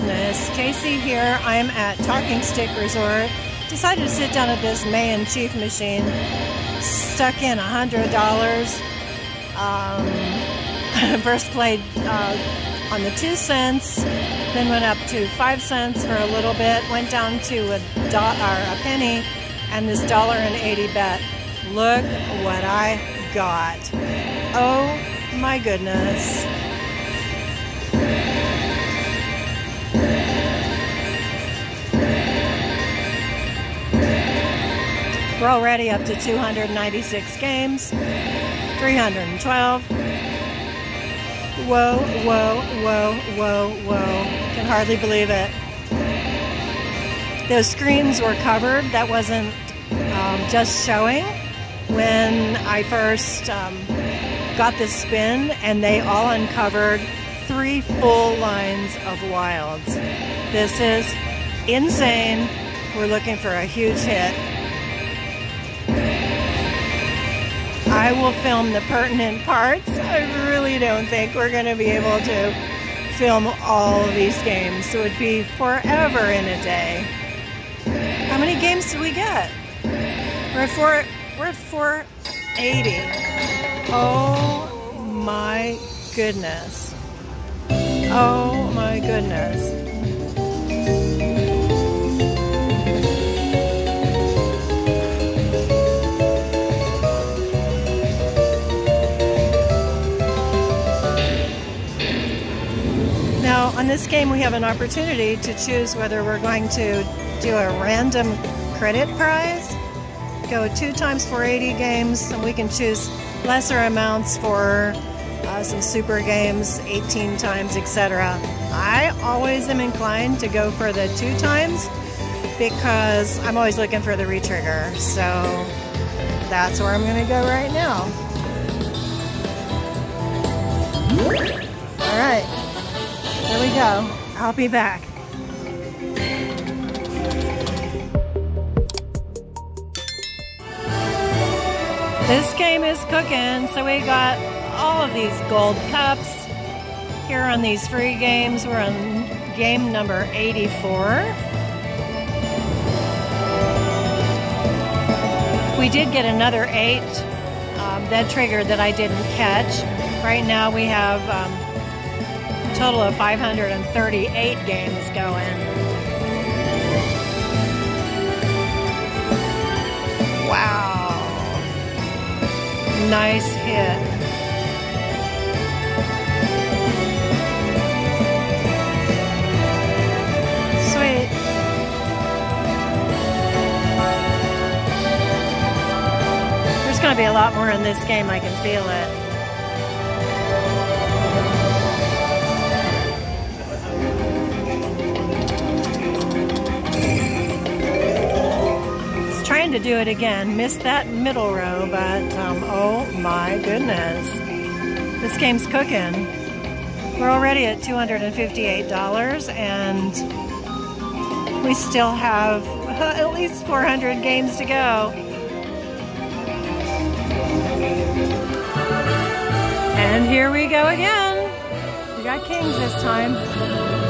goodness. Casey here. I'm at Talking Stick Resort. Decided to sit down at this Mayan Chief machine. Stuck in $100. Um, first played uh, on the two cents, then went up to five cents for a little bit, went down to a, a penny, and this dollar and 80 bet. Look what I got. Oh my goodness. We're already up to 296 games, 312. Whoa, whoa, whoa, whoa, whoa. Can hardly believe it. Those screens were covered. That wasn't um, just showing when I first um, got the spin, and they all uncovered three full lines of wilds. This is insane. We're looking for a huge hit. I will film the pertinent parts. I really don't think we're going to be able to film all of these games. It would be forever in a day. How many games did we get? We're at four. We're at 480. Oh my goodness. Oh my goodness. On this game, we have an opportunity to choose whether we're going to do a random credit prize, go two times 480 games, and we can choose lesser amounts for uh, some super games, 18 times, etc. I always am inclined to go for the two times because I'm always looking for the retrigger. So that's where I'm going to go right now. All right. Here we go. I'll be back. This game is cooking, so we got all of these gold cups. Here on these free games, we're on game number 84. We did get another eight um, that trigger that I didn't catch. Right now we have um, total of 538 games going. Wow. Nice hit. Sweet. There's going to be a lot more in this game. I can feel it. To do it again. Missed that middle row, but um, oh my goodness. This game's cooking. We're already at $258 and we still have at least 400 games to go. And here we go again. We got kings this time.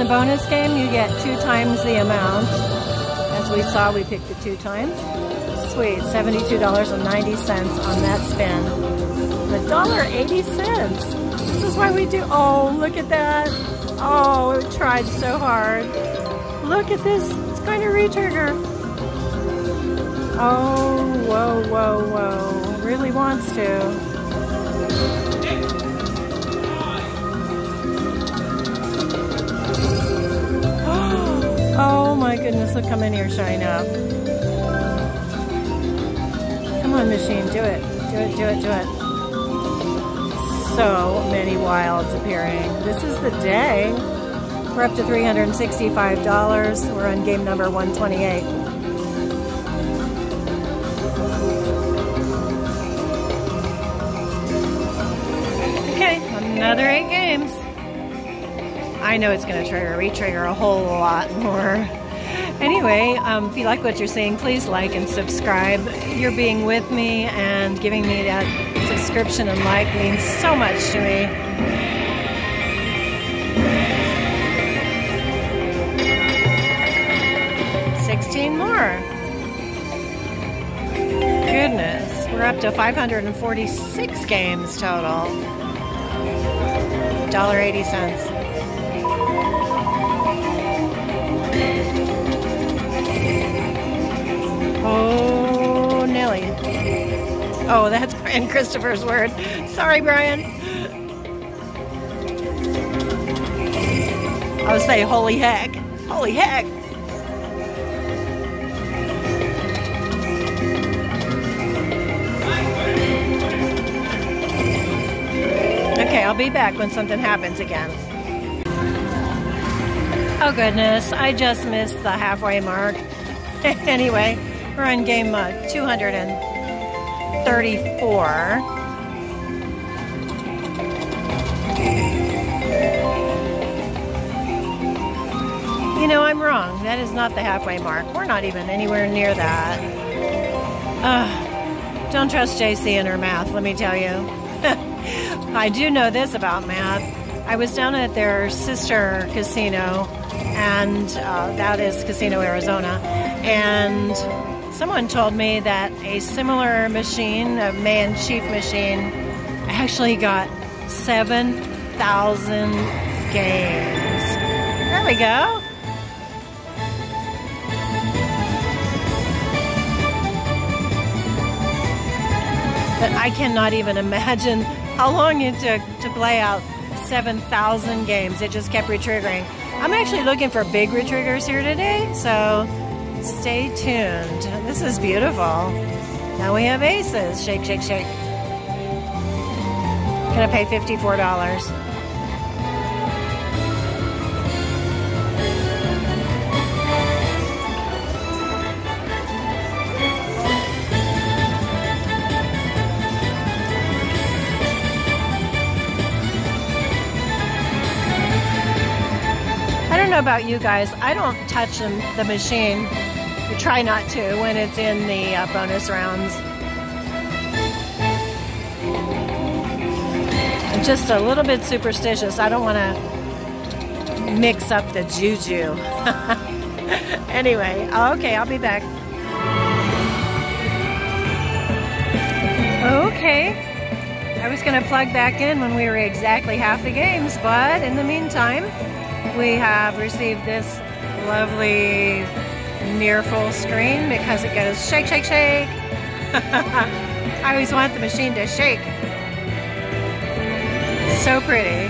The bonus game, you get two times the amount. As we saw, we picked the two times. Sweet, $72.90 on that spin. $1.80. This is why we do, oh, look at that. Oh, tried so hard. Look at this, it's going to retrigger. Oh, whoa, whoa, whoa. Really wants to. How many are showing up. Come on, machine, do it. Do it, do it, do it. So many wilds appearing. This is the day. We're up to $365. We're on game number 128. Okay, another eight games. I know it's going to trigger, re-trigger a whole lot more. Anyway, um, if you like what you're seeing, please like and subscribe. You're being with me and giving me that subscription and like means so much to me. Sixteen more. Goodness, we're up to 546 games total. $1.80. Oh, that's Brian Christopher's word. Sorry, Brian. I would say, holy heck. Holy heck. Okay, I'll be back when something happens again. Oh goodness, I just missed the halfway mark. anyway, we're on game uh, 234. You know, I'm wrong. That is not the halfway mark. We're not even anywhere near that. Uh, don't trust JC and her math, let me tell you. I do know this about math. I was down at their sister casino, and uh, that is Casino Arizona, and someone told me that a similar machine, a Mayan Chief machine, actually got 7,000 games. There we go. But I cannot even imagine how long it took to play out 7,000 games. It just kept retriggering. I'm actually looking for big retriggers here today, so stay tuned. This is beautiful. Now we have aces. Shake, shake, shake. Gonna pay $54. I don't know about you guys. I don't touch the machine we try not to when it's in the uh, bonus rounds. I'm just a little bit superstitious. I don't want to mix up the juju. anyway, okay, I'll be back. Okay. I was going to plug back in when we were exactly half the games, but in the meantime, we have received this lovely near full screen because it goes shake, shake, shake. I always want the machine to shake. So pretty.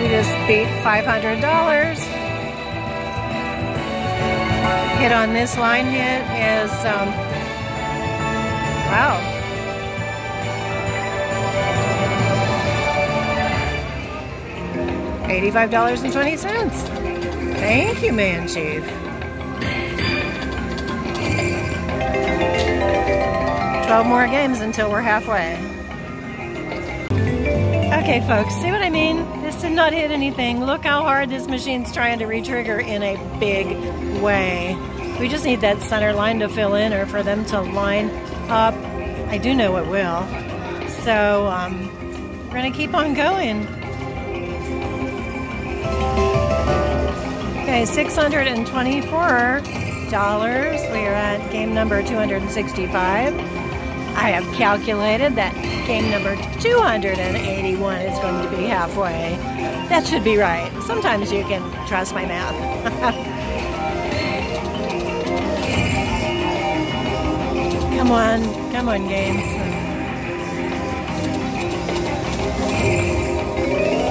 We just beat $500. Hit on this line hit is um, Wow. $85.20. Thank you, Mayan Chief. Twelve more games until we're halfway. Okay, folks, see what I mean? This did not hit anything. Look how hard this machine's trying to retrigger in a big way. We just need that center line to fill in or for them to line up. I do know it will. So um, we're going to keep on going. Okay, $624. We are at game number 265. I have calculated that game number 281 is going to be halfway. That should be right. Sometimes you can trust my math. Come on, come on, games.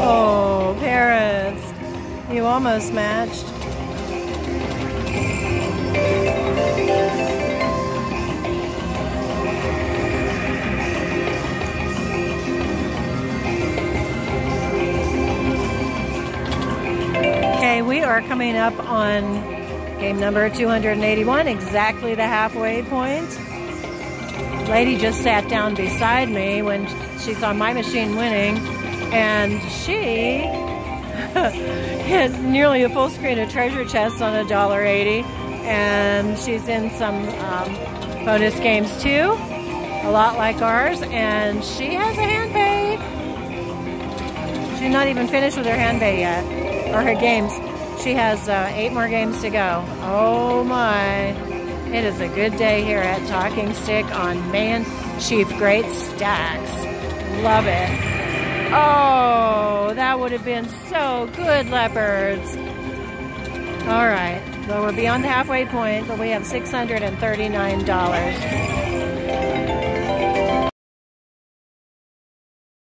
Oh, Paris, you almost matched. Okay, we are coming up on game number 281, exactly the halfway point. Lady just sat down beside me when she saw my machine winning, and she hit nearly a full screen of treasure chests on a dollar eighty, and she's in some um, bonus games too, a lot like ours, and she has a hand pay. She's not even finished with her hand pay yet or her games. She has uh, eight more games to go. Oh my. It is a good day here at Talking Stick on Mayan Chief Great Stacks. Love it. Oh, that would have been so good, Leopards. All right. Well, we're beyond the halfway point, but we have $639.